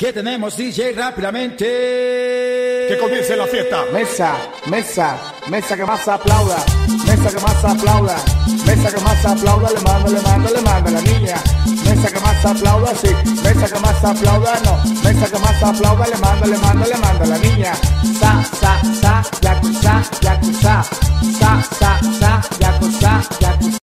¿Qué tenemos, DJ, rápidamente? Que comience la fiesta. Mesa, mesa, mesa que más aplauda, mesa que más aplauda, mesa que más aplauda, le mando, le mando, le mando a la niña. Mesa que más aplauda, sí, mesa que más aplauda, no, mesa que más aplauda, le mando, le mando, le mando a la niña. Sa, sa, sa, yakuza, yakuza.